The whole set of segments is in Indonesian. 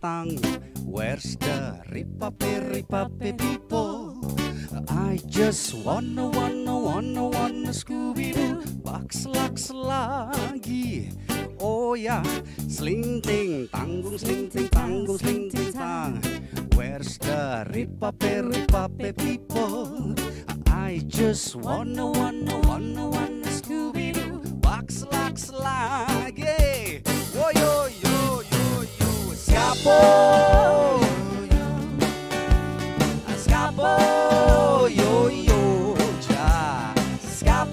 tang. Where's the ripape ripape people? I just wanna wanna wanna wanna Scooby Doo Bucks Lux lagi Oh ya Sling ting tanggung sling ting tanggung sling ting tang Where's the ripape ripape people I just wanna wanna wanna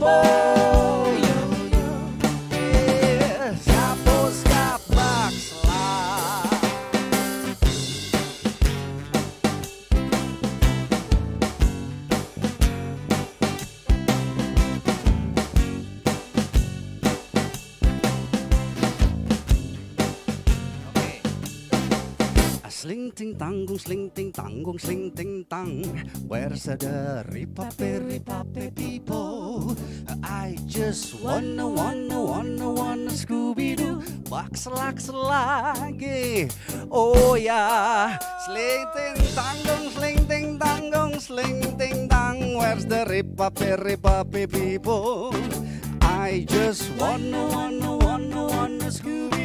more. A Sling ting tanggung sling ting tanggung sling ting tang. Where's the ripape ripape people? I just wanna wanna wanna wanna Scooby Doo Box laks lagi. Oh ya Sling ting tanggung sling ting tanggung sling ting tang. Where's the ripape ripape people? I just wanna wanna wanna wanna Scooby